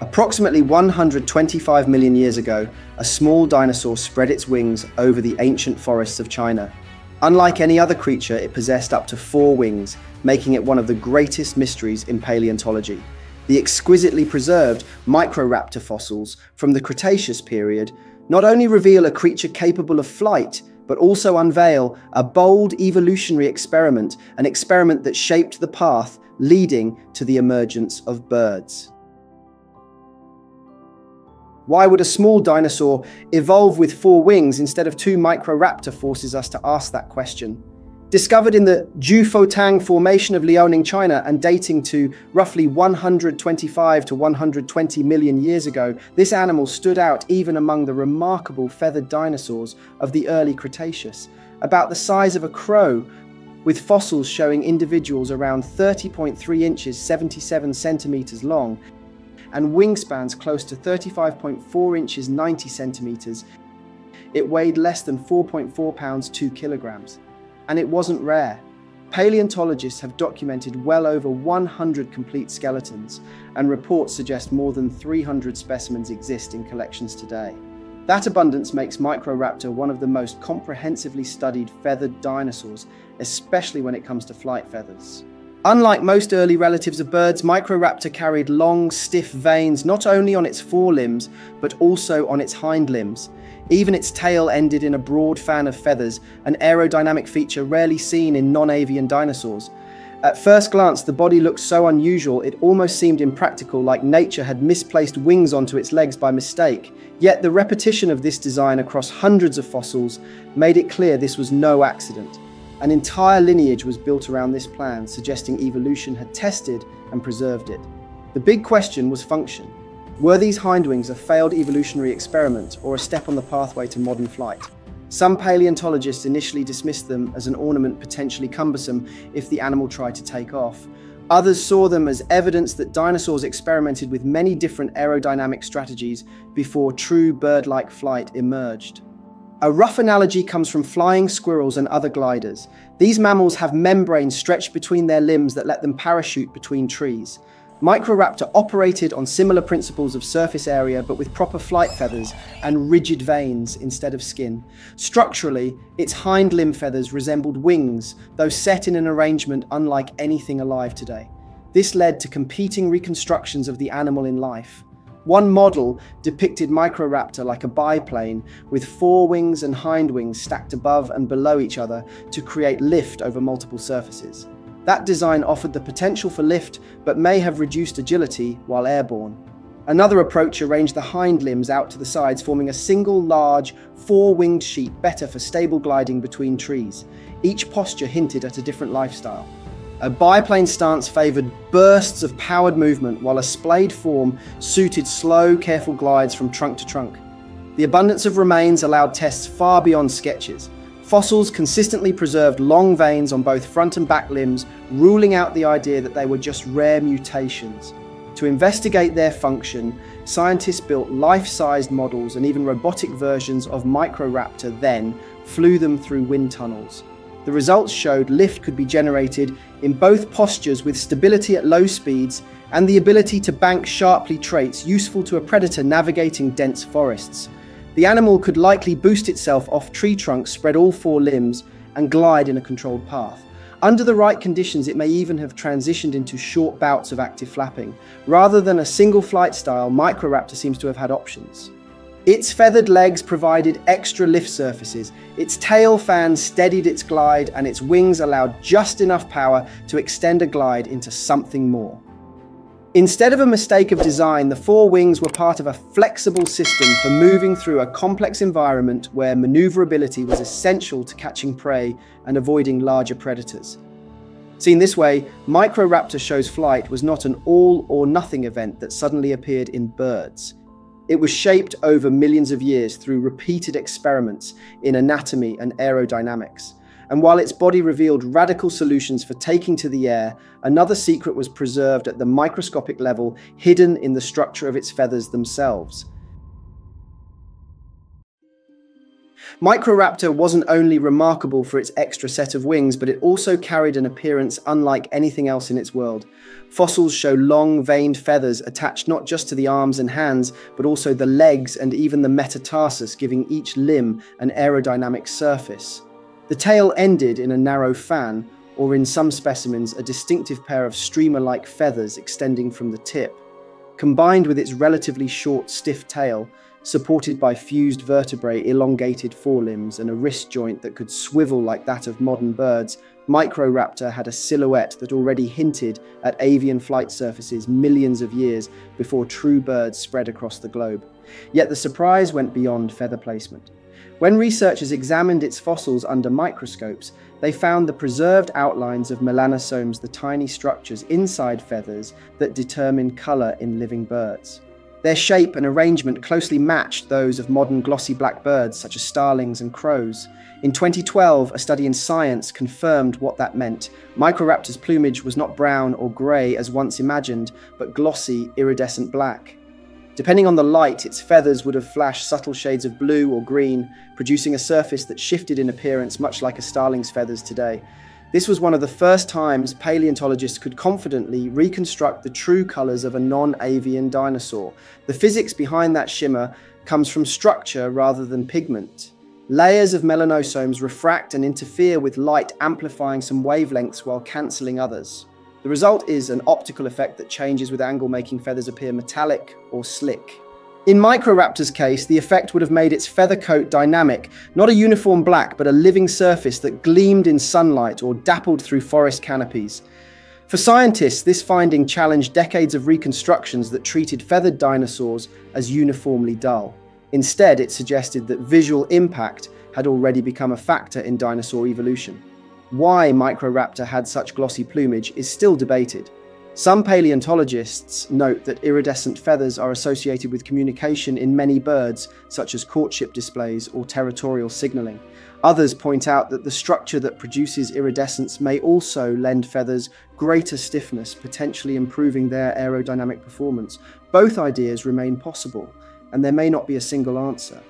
Approximately 125 million years ago, a small dinosaur spread its wings over the ancient forests of China. Unlike any other creature, it possessed up to four wings, making it one of the greatest mysteries in paleontology. The exquisitely preserved Microraptor fossils from the Cretaceous period not only reveal a creature capable of flight, but also unveil a bold evolutionary experiment, an experiment that shaped the path leading to the emergence of birds. Why would a small dinosaur evolve with four wings instead of two Microraptor forces us to ask that question. Discovered in the Jiufotang Formation of Liaoning, China, and dating to roughly 125 to 120 million years ago, this animal stood out even among the remarkable feathered dinosaurs of the early Cretaceous, about the size of a crow, with fossils showing individuals around 30.3 inches 77 centimeters long and wingspans close to 35.4 inches 90 centimeters. It weighed less than 4.4 pounds 2 kilograms. And it wasn't rare. Paleontologists have documented well over 100 complete skeletons, and reports suggest more than 300 specimens exist in collections today. That abundance makes Microraptor one of the most comprehensively studied feathered dinosaurs, especially when it comes to flight feathers. Unlike most early relatives of birds, Microraptor carried long, stiff vanes not only on its forelimbs, but also on its hind limbs. Even its tail ended in a broad fan of feathers, an aerodynamic feature rarely seen in non-avian dinosaurs. At first glance, the body looked so unusual it almost seemed impractical, like nature had misplaced wings onto its legs by mistake. Yet the repetition of this design across hundreds of fossils made it clear this was no accident. An entire lineage was built around this plan, suggesting evolution had tested and preserved it. The big question was function. Were these hindwings a failed evolutionary experiment or a step on the pathway to modern flight? Some paleontologists initially dismissed them as an ornament potentially cumbersome if the animal tried to take off. Others saw them as evidence that dinosaurs experimented with many different aerodynamic strategies before true bird-like flight emerged. A rough analogy comes from flying squirrels and other gliders. These mammals have membranes stretched between their limbs that let them parachute between trees. Microraptor operated on similar principles of surface area but with proper flight feathers and rigid vanes instead of skin. Structurally, its hind limb feathers resembled wings, though set in an arrangement unlike anything alive today. This led to competing reconstructions of the animal in life. One model depicted Microraptor like a biplane with fore wings and hindwings stacked above and below each other to create lift over multiple surfaces. That design offered the potential for lift but may have reduced agility while airborne. Another approach arranged the hind limbs out to the sides, forming a single large, four winged sheet better for stable gliding between trees. Each posture hinted at a different lifestyle. A biplane stance favoured bursts of powered movement, while a splayed form suited slow, careful glides from trunk to trunk. The abundance of remains allowed tests far beyond sketches. Fossils consistently preserved long vanes on both front and back limbs, ruling out the idea that they were just rare mutations. To investigate their function, scientists built life-sized models and even robotic versions of Microraptor then flew them through wind tunnels. The results showed lift could be generated in both postures with stability at low speeds and the ability to bank sharply traits useful to a predator navigating dense forests. The animal could likely boost itself off tree trunks, spread all four limbs, and glide in a controlled path. Under the right conditions, it may even have transitioned into short bouts of active flapping. Rather than a single flight style, Microraptor seems to have had options. Its feathered legs provided extra lift surfaces, its tail fan steadied its glide, and its wings allowed just enough power to extend a glide into something more. Instead of a mistake of design, the four wings were part of a flexible system for moving through a complex environment where maneuverability was essential to catching prey and avoiding larger predators. Seen this way, Microraptor shows flight was not an all or nothing event that suddenly appeared in birds. It was shaped over millions of years through repeated experiments in anatomy and aerodynamics. And while its body revealed radical solutions for taking to the air, another secret was preserved at the microscopic level, hidden in the structure of its feathers themselves. Microraptor wasn't only remarkable for its extra set of wings, but it also carried an appearance unlike anything else in its world. Fossils show long, veined feathers attached not just to the arms and hands, but also the legs and even the metatarsus, giving each limb an aerodynamic surface. The tail ended in a narrow fan, or in some specimens, a distinctive pair of streamer like feathers extending from the tip. Combined with its relatively short, stiff tail, supported by fused vertebrae, elongated forelimbs, and a wrist joint that could swivel like that of modern birds, Microraptor had a silhouette that already hinted at avian flight surfaces millions of years before true birds spread across the globe. Yet the surprise went beyond feather placement. When researchers examined its fossils under microscopes, they found the preserved outlines of melanosomes, the tiny structures inside feathers that determine colour in living birds. Their shape and arrangement closely matched those of modern glossy black birds such as starlings and crows. In 2012, a study in Science confirmed what that meant. Microraptor's plumage was not brown or grey as once imagined, but glossy, iridescent black. Depending on the light, its feathers would have flashed subtle shades of blue or green, producing a surface that shifted in appearance much like a starling's feathers today. This was one of the first times paleontologists could confidently reconstruct the true colours of a non-avian dinosaur. The physics behind that shimmer comes from structure rather than pigment. Layers of melanosomes refract and interfere with light, amplifying some wavelengths while cancelling others. The result is an optical effect that changes with angle, making feathers appear metallic or slick. In Microraptor's case, the effect would have made its feather coat dynamic, not a uniform black, but a living surface that gleamed in sunlight or dappled through forest canopies. For scientists, this finding challenged decades of reconstructions that treated feathered dinosaurs as uniformly dull. Instead, it suggested that visual impact had already become a factor in dinosaur evolution. Why Microraptor had such glossy plumage is still debated. Some paleontologists note that iridescent feathers are associated with communication in many birds, such as courtship displays or territorial signalling. Others point out that the structure that produces iridescence may also lend feathers greater stiffness, potentially improving their aerodynamic performance. Both ideas remain possible, and there may not be a single answer.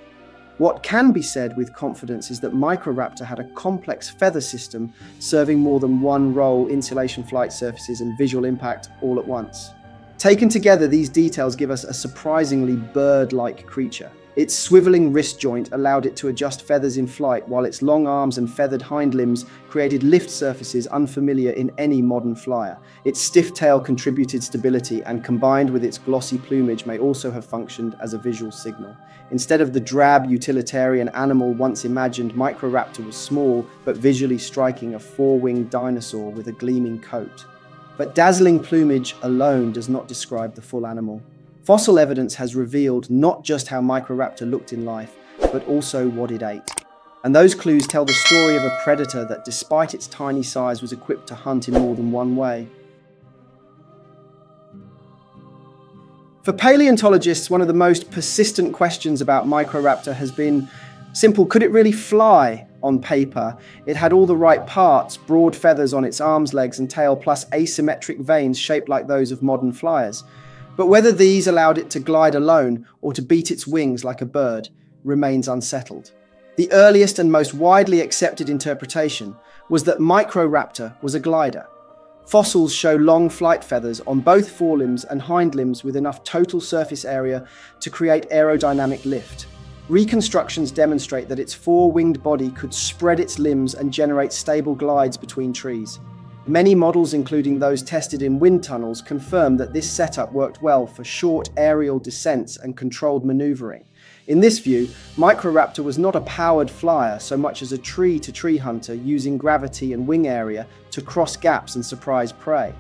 What can be said with confidence is that Microraptor had a complex feather system serving more than one role insulation flight surfaces and visual impact all at once. Taken together, these details give us a surprisingly bird-like creature. Its swiveling wrist joint allowed it to adjust feathers in flight, while its long arms and feathered hind limbs created lift surfaces unfamiliar in any modern flyer. Its stiff tail contributed stability, and combined with its glossy plumage may also have functioned as a visual signal. Instead of the drab utilitarian animal once imagined, Microraptor was small but visually striking a four-winged dinosaur with a gleaming coat. But dazzling plumage alone does not describe the full animal. Fossil evidence has revealed not just how Microraptor looked in life, but also what it ate. And those clues tell the story of a predator that despite its tiny size was equipped to hunt in more than one way. For paleontologists, one of the most persistent questions about Microraptor has been simple, could it really fly on paper? It had all the right parts, broad feathers on its arms, legs and tail, plus asymmetric vanes shaped like those of modern flyers. But whether these allowed it to glide alone or to beat its wings like a bird remains unsettled. The earliest and most widely accepted interpretation was that Microraptor was a glider. Fossils show long flight feathers on both forelimbs and hind limbs with enough total surface area to create aerodynamic lift. Reconstructions demonstrate that its four-winged body could spread its limbs and generate stable glides between trees. Many models, including those tested in wind tunnels, confirm that this setup worked well for short aerial descents and controlled maneuvering. In this view, Microraptor was not a powered flyer so much as a tree-to-tree -tree hunter using gravity and wing area to cross gaps and surprise prey.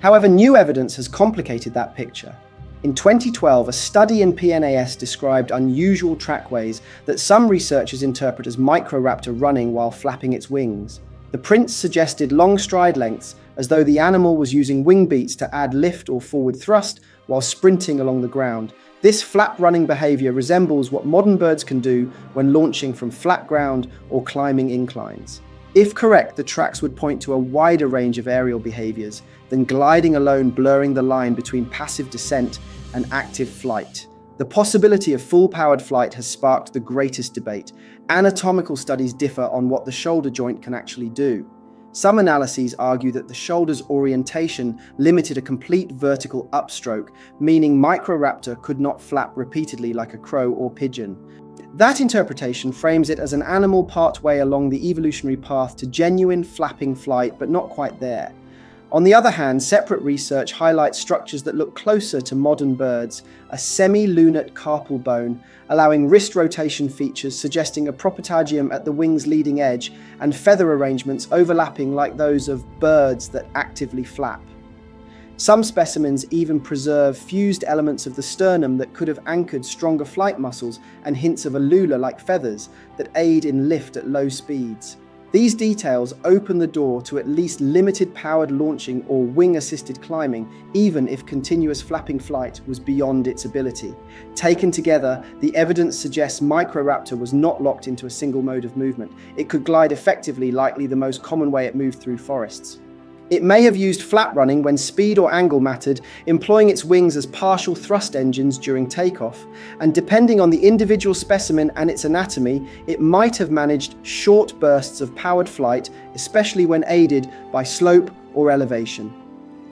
However, new evidence has complicated that picture. In 2012, a study in PNAS described unusual trackways that some researchers interpret as Microraptor running while flapping its wings. The prints suggested long stride lengths, as though the animal was using wing beats to add lift or forward thrust while sprinting along the ground. This flap running behaviour resembles what modern birds can do when launching from flat ground or climbing inclines. If correct, the tracks would point to a wider range of aerial behaviours than gliding alone blurring the line between passive descent and active flight. The possibility of full-powered flight has sparked the greatest debate. Anatomical studies differ on what the shoulder joint can actually do. Some analyses argue that the shoulder's orientation limited a complete vertical upstroke, meaning Microraptor could not flap repeatedly like a crow or pigeon. That interpretation frames it as an animal partway along the evolutionary path to genuine flapping flight, but not quite there. On the other hand, separate research highlights structures that look closer to modern birds, a semi-lunate carpal bone, allowing wrist rotation features suggesting a propatagium at the wing's leading edge, and feather arrangements overlapping like those of birds that actively flap. Some specimens even preserve fused elements of the sternum that could have anchored stronger flight muscles and hints of alula like feathers that aid in lift at low speeds. These details open the door to at least limited powered launching or wing assisted climbing, even if continuous flapping flight was beyond its ability. Taken together, the evidence suggests Microraptor was not locked into a single mode of movement. It could glide effectively, likely the most common way it moved through forests. It may have used flap running when speed or angle mattered, employing its wings as partial thrust engines during takeoff, and depending on the individual specimen and its anatomy, it might have managed short bursts of powered flight, especially when aided by slope or elevation.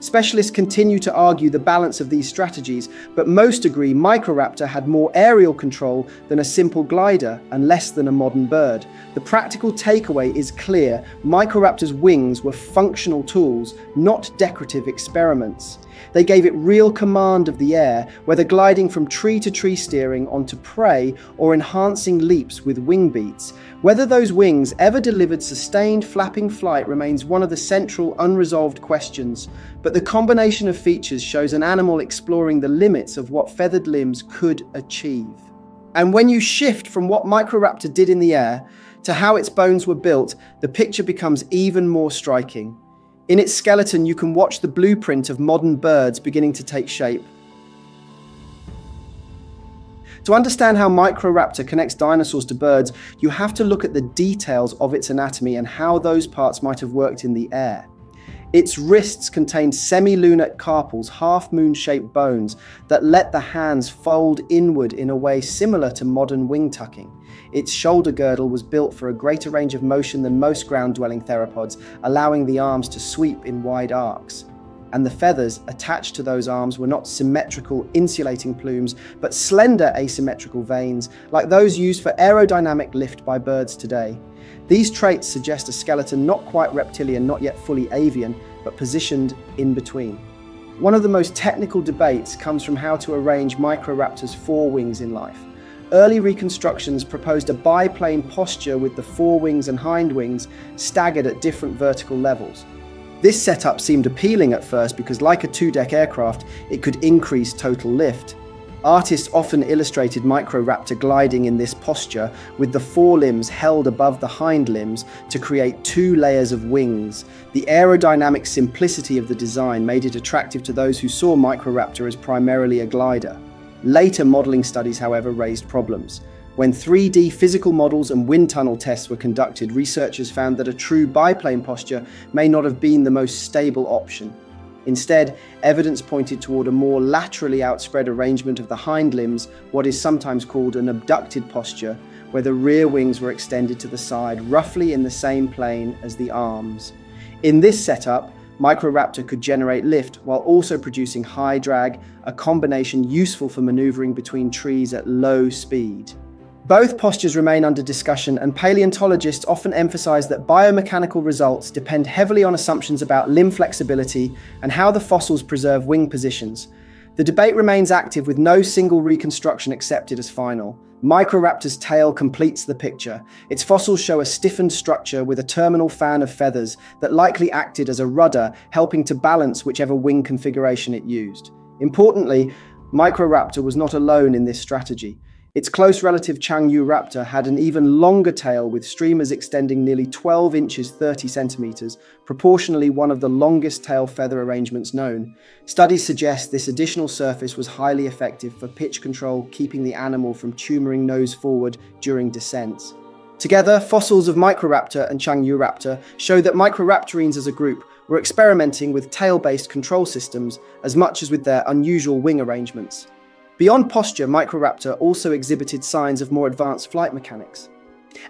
Specialists continue to argue the balance of these strategies, but most agree Microraptor had more aerial control than a simple glider and less than a modern bird. The practical takeaway is clear Microraptor's wings were functional tools, not decorative experiments. They gave it real command of the air, whether gliding from tree to tree steering onto prey or enhancing leaps with wing beats. Whether those wings ever delivered sustained flapping flight remains one of the central unresolved questions, but the combination of features shows an animal exploring the limits of what feathered limbs could achieve. And when you shift from what Microraptor did in the air to how its bones were built, the picture becomes even more striking. In its skeleton, you can watch the blueprint of modern birds beginning to take shape. To understand how Microraptor connects dinosaurs to birds, you have to look at the details of its anatomy and how those parts might have worked in the air. Its wrists contained semi-lunate carpals, half-moon-shaped bones that let the hands fold inward in a way similar to modern wing tucking. Its shoulder girdle was built for a greater range of motion than most ground-dwelling theropods, allowing the arms to sweep in wide arcs. And the feathers attached to those arms were not symmetrical insulating plumes, but slender asymmetrical vanes, like those used for aerodynamic lift by birds today. These traits suggest a skeleton not quite reptilian, not yet fully avian, but positioned in between. One of the most technical debates comes from how to arrange Microraptor's forewings in life. Early reconstructions proposed a biplane posture with the forewings and hindwings staggered at different vertical levels. This setup seemed appealing at first because, like a two deck aircraft, it could increase total lift. Artists often illustrated Microraptor gliding in this posture with the forelimbs held above the hind limbs to create two layers of wings. The aerodynamic simplicity of the design made it attractive to those who saw Microraptor as primarily a glider. Later modelling studies, however, raised problems. When 3D physical models and wind tunnel tests were conducted, researchers found that a true biplane posture may not have been the most stable option. Instead, evidence pointed toward a more laterally outspread arrangement of the hind limbs, what is sometimes called an abducted posture, where the rear wings were extended to the side roughly in the same plane as the arms. In this setup, Microraptor could generate lift while also producing high drag, a combination useful for maneuvering between trees at low speed. Both postures remain under discussion, and paleontologists often emphasize that biomechanical results depend heavily on assumptions about limb flexibility and how the fossils preserve wing positions. The debate remains active with no single reconstruction accepted as final. Microraptor's tail completes the picture. Its fossils show a stiffened structure with a terminal fan of feathers that likely acted as a rudder, helping to balance whichever wing configuration it used. Importantly, Microraptor was not alone in this strategy. Its close relative Changyuraptor had an even longer tail with streamers extending nearly 12 inches 30 centimeters, proportionally one of the longest tail feather arrangements known. Studies suggest this additional surface was highly effective for pitch control, keeping the animal from tumoring nose forward during descents. Together, fossils of Microraptor and Changyuraptor show that Microraptorines as a group were experimenting with tail-based control systems as much as with their unusual wing arrangements. Beyond posture, Microraptor also exhibited signs of more advanced flight mechanics.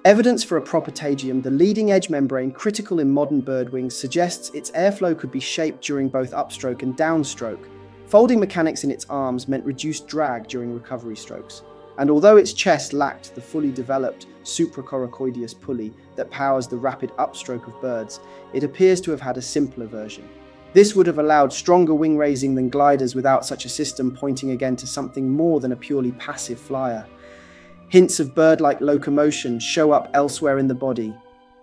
Evidence for a propatagium, the leading edge membrane critical in modern bird wings, suggests its airflow could be shaped during both upstroke and downstroke. Folding mechanics in its arms meant reduced drag during recovery strokes. And although its chest lacked the fully developed supracoracoideus pulley that powers the rapid upstroke of birds, it appears to have had a simpler version. This would have allowed stronger wing raising than gliders without such a system pointing again to something more than a purely passive flyer. Hints of bird-like locomotion show up elsewhere in the body.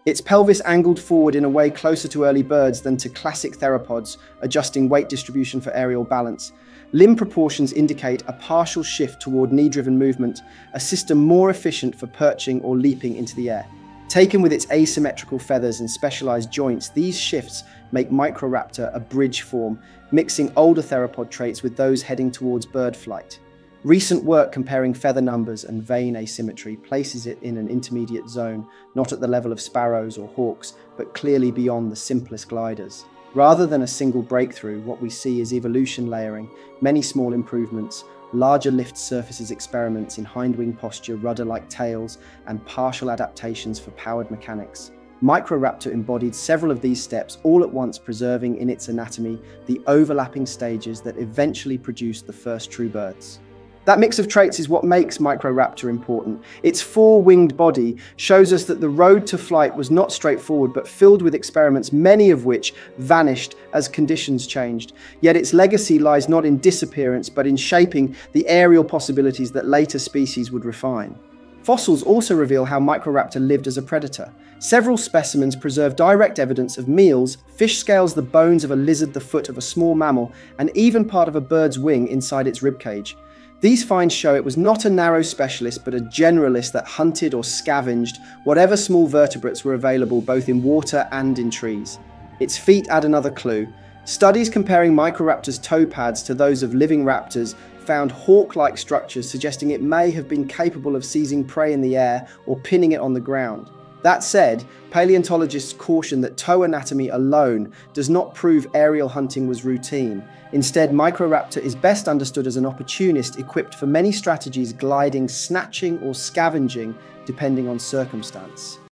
Its pelvis angled forward in a way closer to early birds than to classic theropods, adjusting weight distribution for aerial balance. Limb proportions indicate a partial shift toward knee-driven movement, a system more efficient for perching or leaping into the air. Taken with its asymmetrical feathers and specialized joints, these shifts make Microraptor a bridge form, mixing older theropod traits with those heading towards bird flight. Recent work comparing feather numbers and vane asymmetry places it in an intermediate zone, not at the level of sparrows or hawks, but clearly beyond the simplest gliders. Rather than a single breakthrough, what we see is evolution layering, many small improvements, larger lift surfaces experiments in hindwing posture, rudder-like tails, and partial adaptations for powered mechanics. Microraptor embodied several of these steps, all at once preserving in its anatomy the overlapping stages that eventually produced the first true birds. That mix of traits is what makes Microraptor important. Its four-winged body shows us that the road to flight was not straightforward, but filled with experiments, many of which vanished as conditions changed. Yet its legacy lies not in disappearance, but in shaping the aerial possibilities that later species would refine. Fossils also reveal how Microraptor lived as a predator. Several specimens preserve direct evidence of meals, fish scales the bones of a lizard the foot of a small mammal, and even part of a bird's wing inside its ribcage. These finds show it was not a narrow specialist, but a generalist that hunted or scavenged whatever small vertebrates were available both in water and in trees. Its feet add another clue. Studies comparing Microraptor's toe pads to those of living raptors found hawk-like structures suggesting it may have been capable of seizing prey in the air or pinning it on the ground. That said, paleontologists caution that toe anatomy alone does not prove aerial hunting was routine. Instead, Microraptor is best understood as an opportunist equipped for many strategies gliding, snatching, or scavenging, depending on circumstance.